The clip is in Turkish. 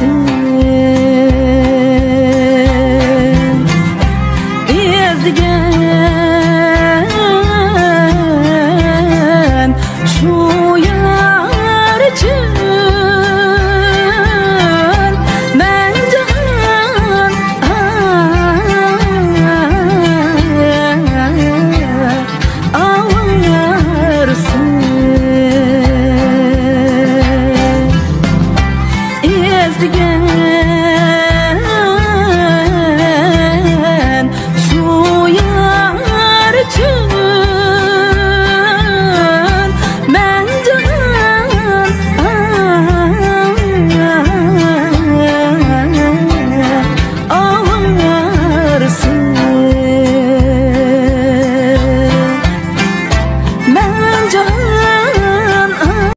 misin? Yazgın Gözlü Şu yar için Ben can Ağlarsın. Ben can